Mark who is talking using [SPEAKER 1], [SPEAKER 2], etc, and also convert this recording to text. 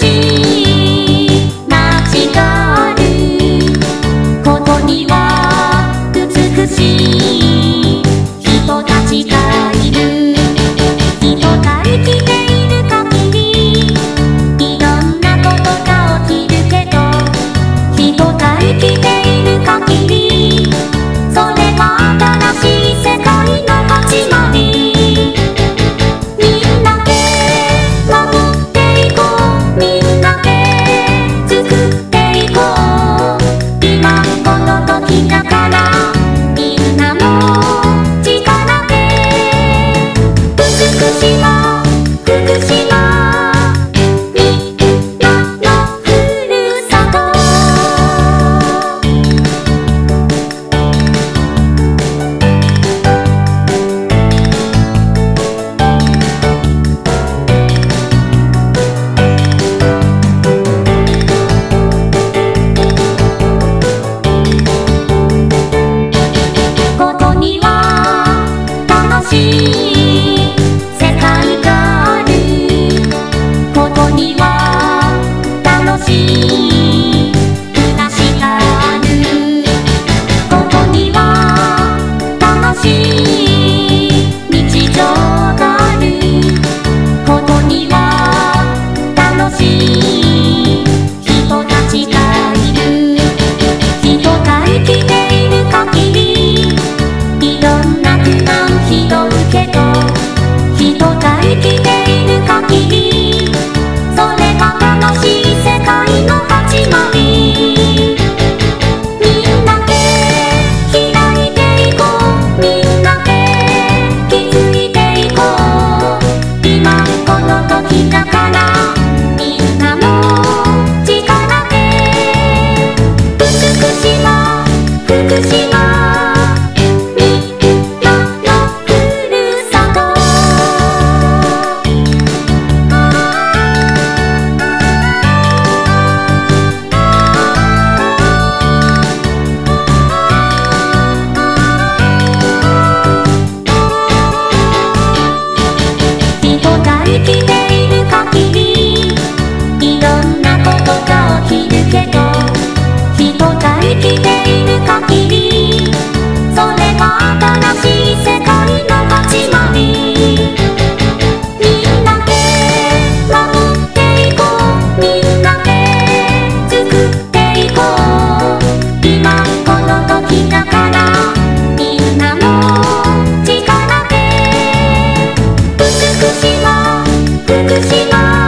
[SPEAKER 1] しくします。